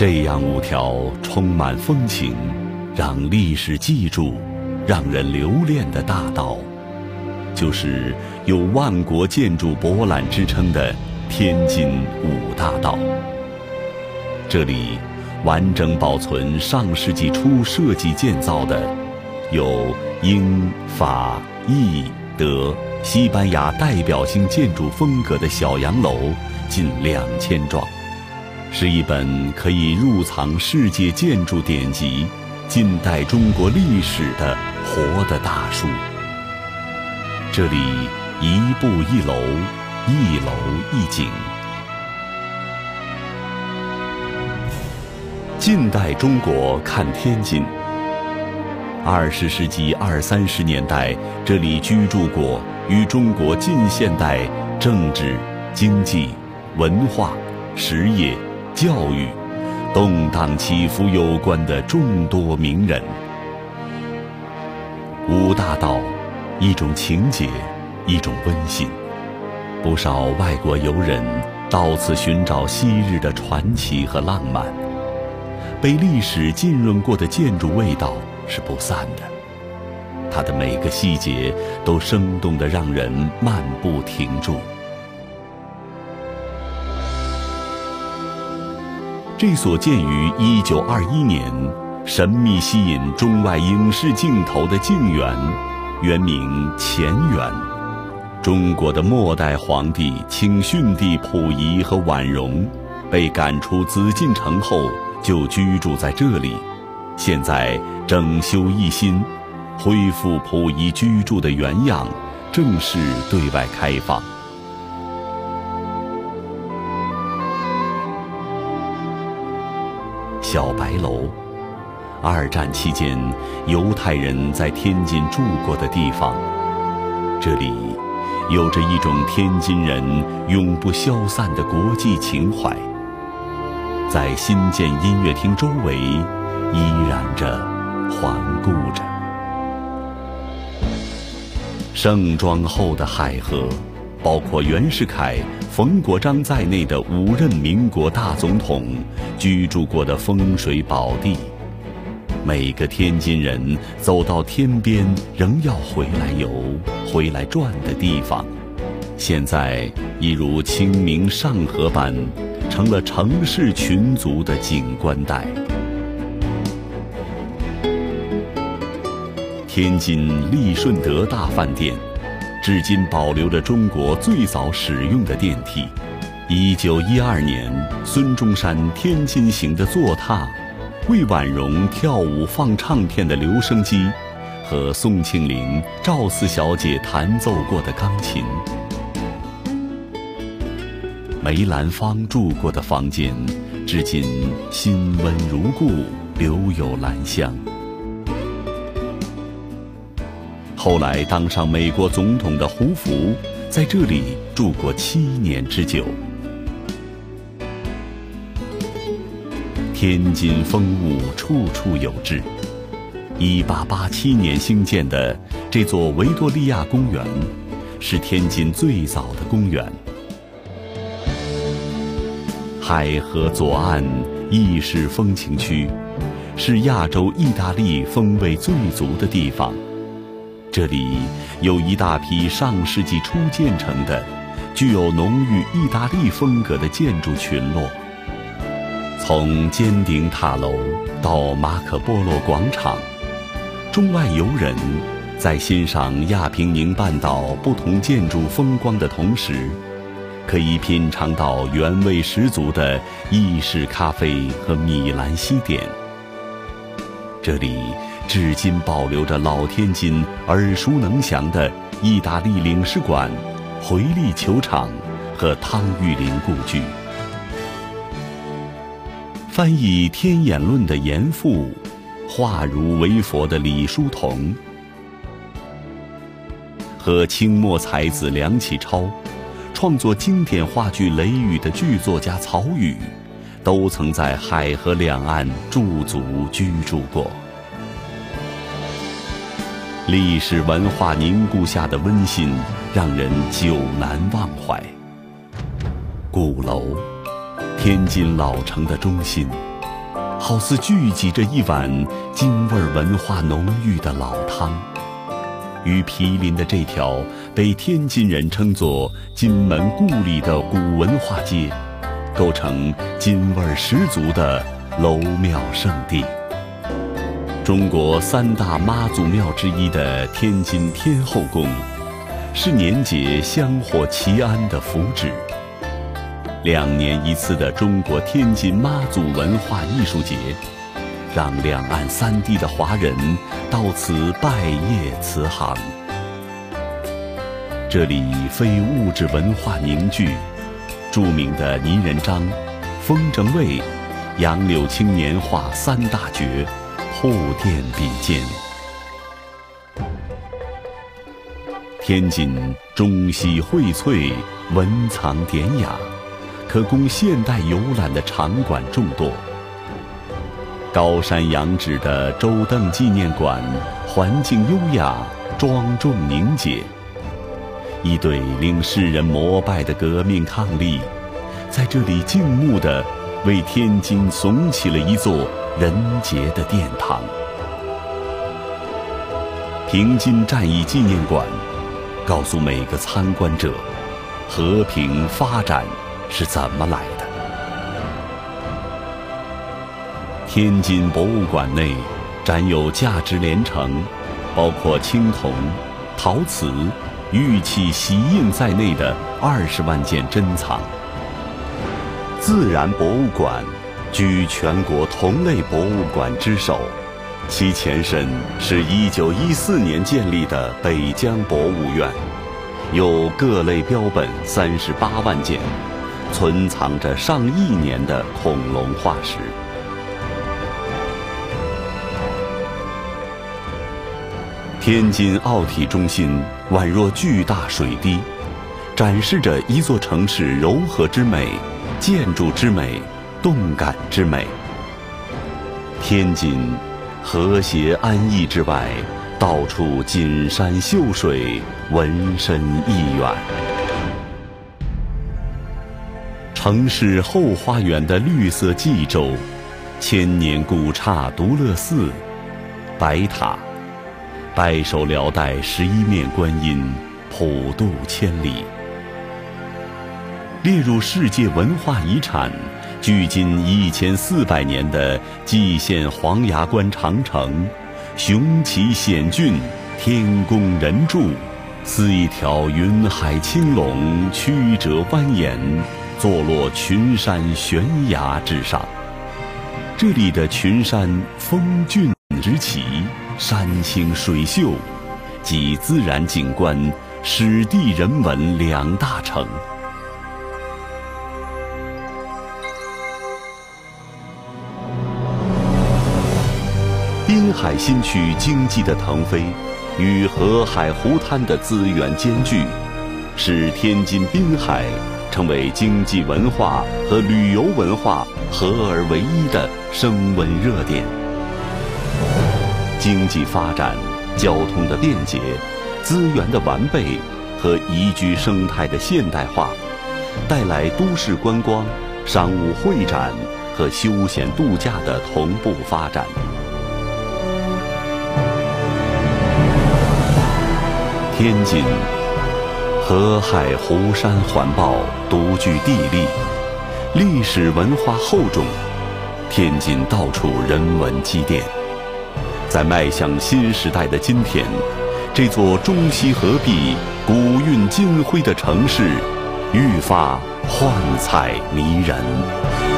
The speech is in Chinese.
这样五条充满风情、让历史记住、让人留恋的大道，就是有“万国建筑博览”之称的天津五大道。这里完整保存上世纪初设计建造的有英、法、意、德、西班牙代表性建筑风格的小洋楼近两千幢。是一本可以入藏世界建筑典籍、近代中国历史的活的大书。这里一步一楼，一楼一景。近代中国看天津。二十世纪二三十年代，这里居住过与中国近现代政治、经济、文化、实业。教育动荡起伏有关的众多名人，五大道，一种情节，一种温馨。不少外国游人到此寻找昔日的传奇和浪漫，被历史浸润过的建筑味道是不散的。它的每个细节都生动的让人漫步停住。这所建于一九二一年、神秘吸引中外影视镜头的静园，原名乾园。中国的末代皇帝清训帝溥仪和婉容被赶出紫禁城后，就居住在这里。现在整修一新，恢复溥仪居住的原样，正式对外开放。小白楼，二战期间犹太人在天津住过的地方。这里有着一种天津人永不消散的国际情怀，在新建音乐厅周围依然着、环顾着。盛装后的海河，包括袁世凯。冯国璋在内的五任民国大总统居住过的风水宝地，每个天津人走到天边仍要回来游、回来转的地方，现在已如清明上河般，成了城市群族的景观带。天津利顺德大饭店。至今保留着中国最早使用的电梯。一九一二年，孙中山天津行的坐榻，魏婉容跳舞放唱片的留声机，和宋庆龄、赵四小姐弹奏过的钢琴。梅兰芳住过的房间，至今新温如故，留有兰香。后来当上美国总统的胡佛，在这里住过七年之久。天津风物处处有致。一八八七年兴建的这座维多利亚公园，是天津最早的公园。海河左岸意式风情区，是亚洲意大利风味最足的地方。这里有一大批上世纪初建成的、具有浓郁意大利风格的建筑群落。从尖顶塔楼到马可波罗广场，中外游人在欣赏亚平宁半岛不同建筑风光的同时，可以品尝到原味十足的意式咖啡和米兰西点。这里。至今保留着老天津耳熟能详的意大利领事馆、回力球场和汤玉麟故居。翻译《天演论》的严复，化儒为佛的李叔同，和清末才子梁启超，创作经典话剧《雷雨》的剧作家曹禺，都曾在海河两岸驻足居住过。历史文化凝固下的温馨，让人久难忘怀。鼓楼，天津老城的中心，好似聚集着一碗京味文化浓郁的老汤，与毗邻的这条被天津人称作“金门故里”的古文化街，构成津味十足的楼庙圣地。中国三大妈祖庙之一的天津天后宫，是年节香火祈安的福祉。两年一次的中国天津妈祖文化艺术节，让两岸三地的华人到此拜谒慈航。这里非物质文化凝聚，著名的泥人张、风筝卫、杨柳青年画三大绝，铺垫并肩。天津中西荟萃，文藏典雅。可供现代游览的场馆众多，高山仰止的周邓纪念馆，环境优雅，庄重凝结。一对令世人膜拜的革命伉俪，在这里静穆地为天津耸起了一座人杰的殿堂。平津战役纪念馆，告诉每个参观者，和平发展。是怎么来的？天津博物馆内展有价值连城，包括青铜、陶瓷、玉器、玺印在内的二十万件珍藏。自然博物馆居全国同类博物馆之首，其前身是一九一四年建立的北疆博物院，有各类标本三十八万件。存藏着上亿年的恐龙化石。天津奥体中心宛若巨大水滴，展示着一座城市柔和之美、建筑之美、动感之美。天津和谐安逸之外，到处锦山秀水，文身意远。城市后花园的绿色冀州，千年古刹独乐寺，白塔，白首辽代十一面观音，普渡千里。列入世界文化遗产，距今一千四百年的蓟县黄崖关长城，雄奇险峻，天宫人柱，似一条云海青龙，曲折蜿蜒。坐落群山悬崖之上，这里的群山峰峻直起，山清水秀，集自然景观、史地人文两大成。滨海新区经济的腾飞，与河海湖滩的资源兼具，使天津滨海。成为经济文化和旅游文化合而为一的升温热点。经济发展、交通的便捷、资源的完备和宜居生态的现代化，带来都市观光、商务会展和休闲度假的同步发展。天津。河海湖山环抱，独具地利，历史文化厚重。天津到处人文积淀，在迈向新时代的今天，这座中西合璧、古韵今辉的城市，愈发幻彩迷人。